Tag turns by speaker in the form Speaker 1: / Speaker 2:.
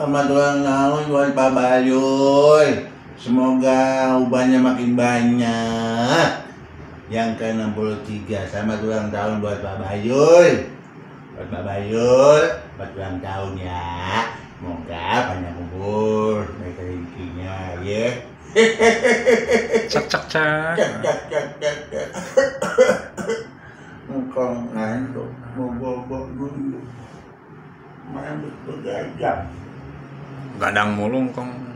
Speaker 1: Selamat ulang tahun buat Pak Bayoy. Semoga ubahnya makin banyak. Yang ke-63. Selamat ulang tahun buat Pak Bayoy. Buat Pak Bayoy, buat ulang tahun ya. Semoga banyak umur, baik rezekinya ya.
Speaker 2: Cak cak cak.
Speaker 1: Cak cak cak cak. Engkau ngantuk, mau bobok dulu. Main betul gajah.
Speaker 2: Gadang mulu kong